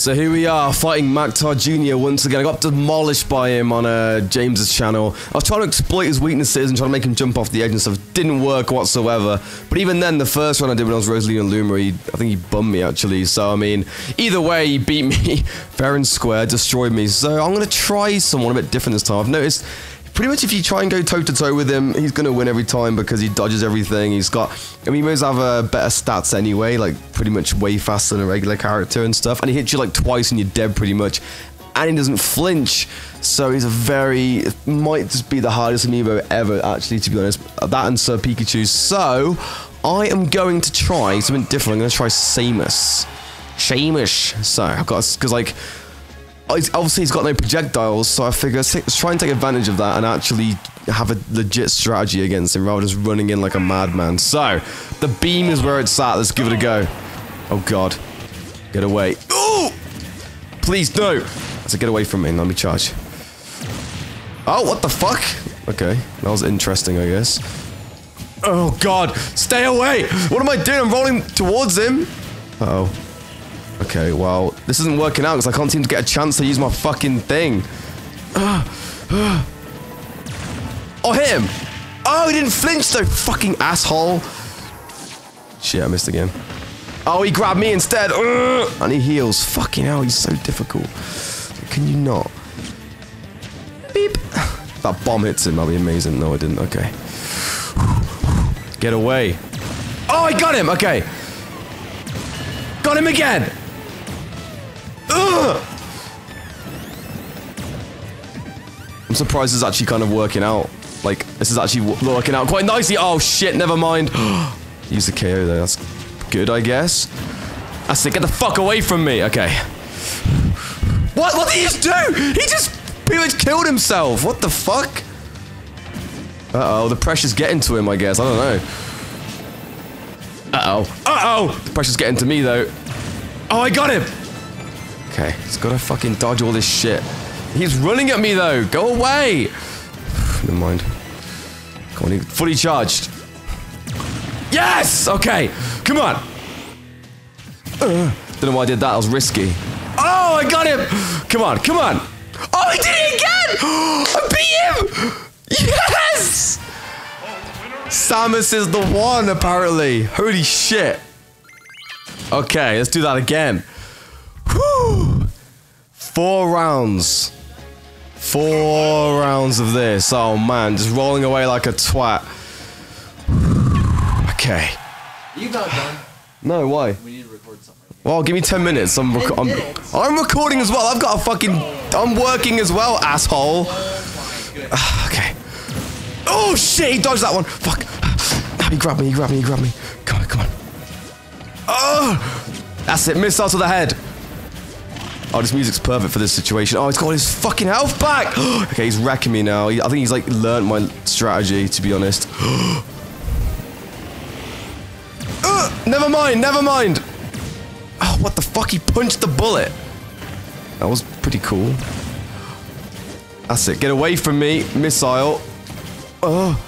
So here we are, fighting Mactar Jr. once again. I got demolished by him on uh, James's channel. I was trying to exploit his weaknesses and trying to make him jump off the edge and stuff. Didn't work whatsoever. But even then, the first one I did when I was Rosalina Luma, he, I think he bummed me actually. So, I mean, either way, he beat me fair and square, destroyed me. So I'm going to try someone a bit different this time. I've noticed pretty much if you try and go toe to toe with him, he's gonna win every time because he dodges everything. He's got, I mean, he must have uh, better stats anyway, like pretty much way faster than a regular character and stuff. And he hits you like twice and you're dead pretty much. And he doesn't flinch, so he's a very might just be the hardest amiibo ever, actually, to be honest. That and Sir Pikachu. So I am going to try something different. I'm to try Samus. Seamus. So I've got because like obviously he's got no projectiles, so I figure let's try and take advantage of that and actually have a legit strategy against him rather than just running in like a madman. So, the beam is where it's at. Let's give it a go. Oh god. Get away. Oh! Please, no! Said get away from me. Let me charge. Oh, what the fuck? Okay, that was interesting, I guess. Oh god, stay away! What am I doing? I'm rolling towards him. Uh oh Okay, well, this isn't working out because I can't seem to get a chance to use my fucking thing. oh, hit him! Oh, he didn't flinch though, fucking asshole. Shit, I missed again. Oh, he grabbed me instead. And he heals. Fucking hell, he's so difficult. Can you not? Beep. That bomb hits him, that'll be amazing. No, I didn't. Okay. Get away. Oh, I got him. Okay. Got him again. Ugh! I'm surprised it's actually kind of working out. Like, this is actually working out quite nicely. Oh, shit, never mind. Use the KO, though. That's good, I guess. That's it. Get the fuck away from me. Okay. What? What did he just do? He just pretty much killed himself. What the fuck? Uh-oh, the pressure's getting to him, I guess. I don't know. Uh-oh. Uh-oh! The pressure's getting to me, though. Oh, I got him! Okay, he's gotta fucking dodge all this shit. He's running at me though. Go away. Never mind. Come on, fully charged. Yes! Okay, come on. Uh, don't know why I did that. That was risky. Oh, I got him. Come on, come on. Oh, he did it again! I beat him! Yes! Samus is the one, apparently. Holy shit. Okay, let's do that again. Whew. Four rounds. Four rounds of this. Oh man, just rolling away like a twat. Okay. You not done? No, why? We need to record something. Well, give me 10 minutes. I'm, rec I'm, I'm, recording as well. I've got a fucking. I'm working as well, asshole. Oh, okay. Oh shit, he dodged that one. Fuck. He grabbed me, he grabbed me, he grabbed me. Come on, come on. Oh! That's it, missile to the head. Oh, this music's perfect for this situation. Oh, he's got his fucking health back! okay, he's wrecking me now. I think he's, like, learned my strategy, to be honest. uh, never mind, never mind! Oh, what the fuck? He punched the bullet. That was pretty cool. That's it. Get away from me, missile. Oh.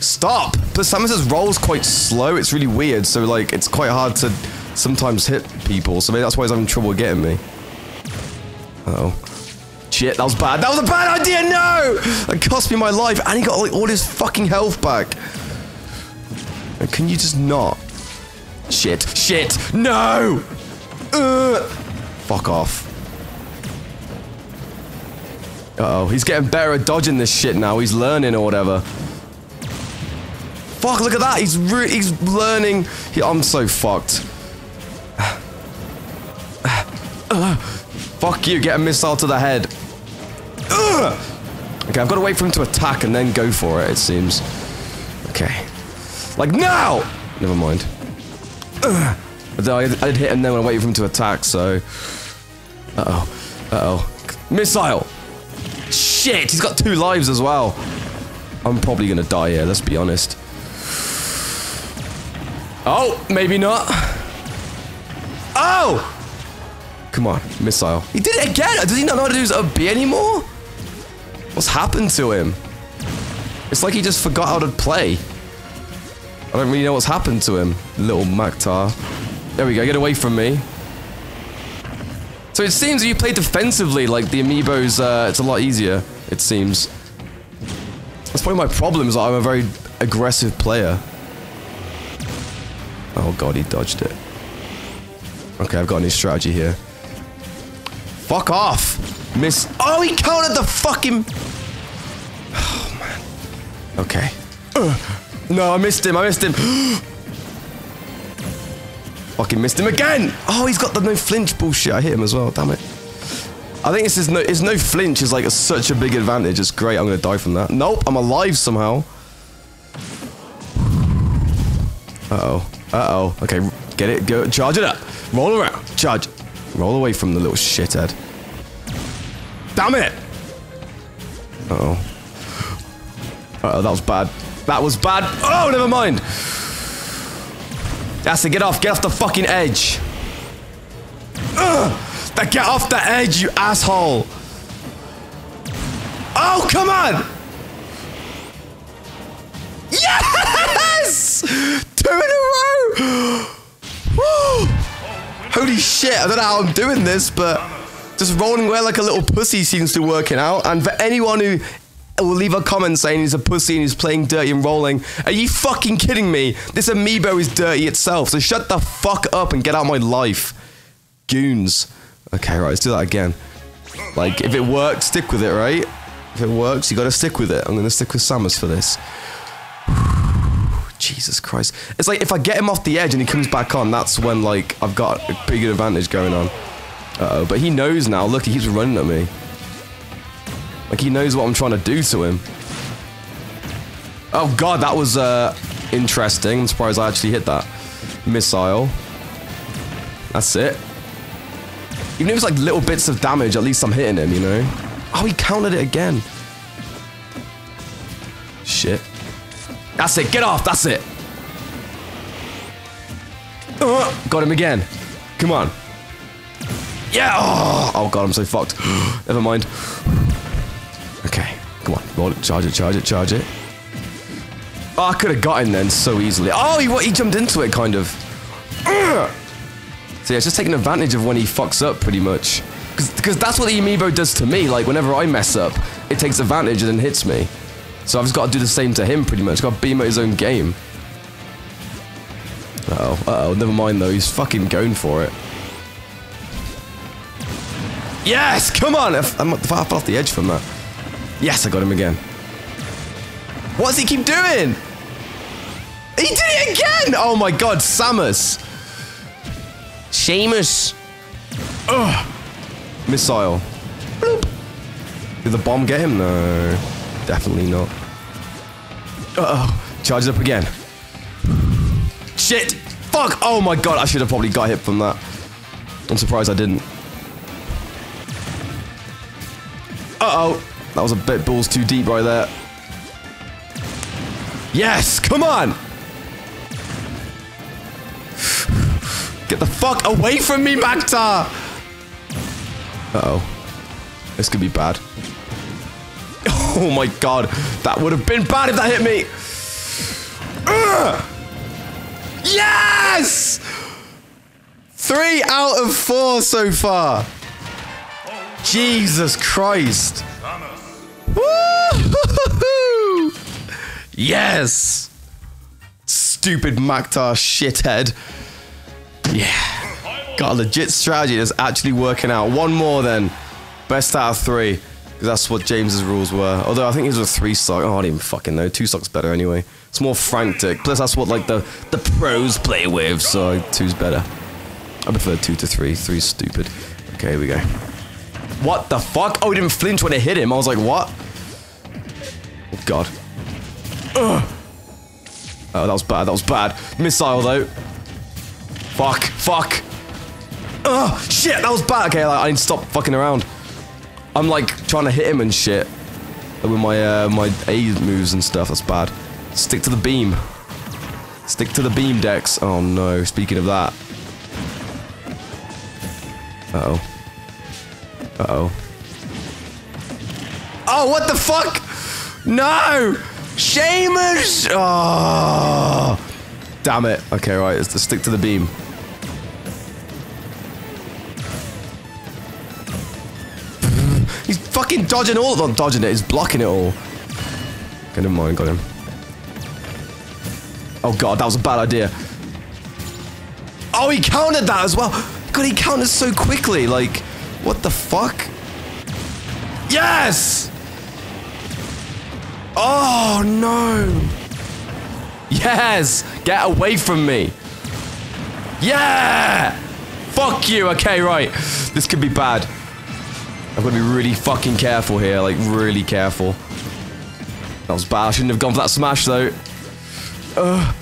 Stop! But Samus's roll's quite slow. It's really weird, so, like, it's quite hard to sometimes hit people, so maybe that's why he's having trouble getting me. Uh oh Shit, that was bad. That was a bad idea, no! That cost me my life, and he got like, all his fucking health back. Can you just not? Shit, shit, no! Uh, fuck off. Uh oh he's getting better at dodging this shit now. He's learning or whatever. Fuck, look at that. He's he's learning. He I'm so fucked. Fuck you, get a missile to the head. Ugh. Okay, I've got to wait for him to attack and then go for it, it seems. Okay. Like, now! Never mind. Ugh. I did hit him then I waited for him to attack, so... Uh-oh. Uh-oh. Missile! Shit, he's got two lives as well. I'm probably gonna die here, let's be honest. Oh, maybe not. Oh! Come on, missile. He did it again! Does he not know how to use a B anymore? What's happened to him? It's like he just forgot how to play. I don't really know what's happened to him, little Mactar. There we go, get away from me. So it seems if you play defensively, like the amiibos, uh, it's a lot easier. It seems. That's probably my problem. Is I'm a very aggressive player. Oh god, he dodged it. Okay, I've got a new strategy here. Fuck off! Miss. Oh, he countered the fucking. Oh man. Okay. Ugh. No, I missed him. I missed him. Fucking missed him again. Oh, he's got the no flinch bullshit. I hit him as well. Damn it. I think this is no. It's no flinch is like a, such a big advantage. It's great. I'm gonna die from that. Nope. I'm alive somehow. Uh oh. Uh oh. Okay. Get it. Go. Charge it up. Roll around. Charge. Roll away from the little shithead. Damn it. Uh oh. Uh oh. That was bad. That was bad. Oh, never mind. That's it. Get off. Get off the fucking edge. Ugh. Get off the edge, you asshole. Oh, come on. Yes! Two Holy shit. I don't know how I'm doing this, but just rolling away like a little pussy seems to be working out. And for anyone who will leave a comment saying he's a pussy and he's playing dirty and rolling. Are you fucking kidding me? This amiibo is dirty itself, so shut the fuck up and get out of my life. Goons. Okay, right, let's do that again. Like, if it works, stick with it, right? If it works, you gotta stick with it. I'm gonna stick with Samus for this. Jesus Christ. It's like, if I get him off the edge and he comes back on, that's when, like, I've got a big advantage going on. Uh oh but he knows now. Look, he keeps running at me. Like, he knows what I'm trying to do to him. Oh god, that was, uh, interesting. I'm surprised I actually hit that. Missile. That's it. Even if it's like little bits of damage, at least I'm hitting him, you know? Oh, he countered it again. That's it. Get off. That's it. Uh, got him again. Come on. Yeah. Oh, oh god, I'm so fucked. Never mind. Okay. Come on. Roll it. Charge it. Charge it. Charge it. Oh, I could have got him then so easily. Oh, he, he jumped into it, kind of. Uh. So yeah, it's just taking advantage of when he fucks up, pretty much. Because that's what the amiibo does to me. Like, whenever I mess up, it takes advantage and then hits me. So I've just got to do the same to him, pretty much. Got to beat him at his own game. Uh oh uh oh never mind, though. He's fucking going for it. Yes! Come on! I'm far off the edge from that. Yes, I got him again. What does he keep doing? He did it again! Oh my god, Samus! Seamus. Ugh. Missile. Bloop. Did the bomb get him? No. Definitely not. Uh-oh. Charges up again. Shit. Fuck. Oh my god. I should have probably got hit from that. I'm surprised I didn't. Uh-oh. That was a bit balls too deep right there. Yes. Come on. Get the fuck away from me, Mactar! Uh-oh. This could be bad. Oh my god. That would have been bad if that hit me. Ugh! Yes! Three out of four so far. Jesus Christ. Yes! Stupid Mactar shithead. Yeah. Got a legit strategy that's actually working out. One more then. Best out of three. Because that's what James's rules were. Although I think his was three stock. Oh, I don't even fucking know. Two stocks better anyway. It's more frantic. Plus that's what like the, the pros play with. So two's better. I prefer two to three. Three's stupid. Okay, here we go. What the fuck? Oh, he didn't flinch when it hit him. I was like, what? Oh, God. Ugh. Oh, that was bad. That was bad. Missile, though. Fuck. Fuck. Oh, shit. That was bad. Okay, like, I need to stop fucking around. I'm, like, trying to hit him and shit. With my, uh, my A moves and stuff. That's bad. Stick to the beam. Stick to the beam, Dex. Oh, no. Speaking of that. Uh-oh. Uh-oh. Oh, what the fuck? No! Seamus! Oh! Damn it. Okay, right. Let's stick to the beam. Fucking dodging all. of them. dodging it. He's blocking it all. Okay, never mind. Got him. Oh god, that was a bad idea. Oh, he countered that as well. God, he countered so quickly. Like, what the fuck? Yes! Oh no! Yes! Get away from me! Yeah! Fuck you! Okay, right. This could be bad. I've got to be really fucking careful here. Like, really careful. That was bad. I shouldn't have gone for that smash, though. Ugh.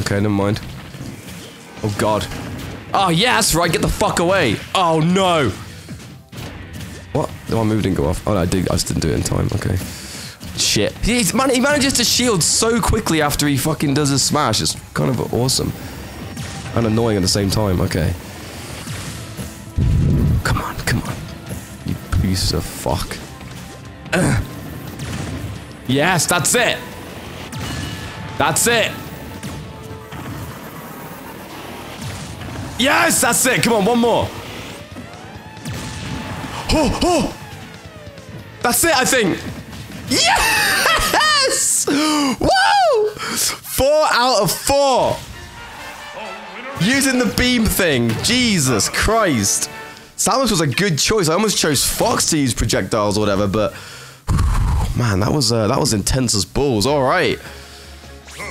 Okay, never mind. Oh, God. Oh, yeah, that's right. Get the fuck away. Oh, no. What? Oh, no, I moved didn't go off. Oh, no, I did. I just didn't do it in time. Okay. Shit. He's, man, he manages to shield so quickly after he fucking does his smash. It's kind of awesome. And annoying at the same time. Okay. Piece of fuck. Yes, that's it. That's it. Yes, that's it. Come on, one more. Oh, oh. That's it, I think. Yes! Woo! Four out of four. Using the beam thing. Jesus Christ. Samus was a good choice. I almost chose Fox to use projectiles or whatever, but man, that was uh, that was intense as balls. All right.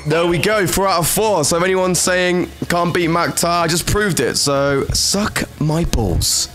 There we go, four out of four. So if anyone's saying can't beat Mactar, I just proved it. So suck my balls.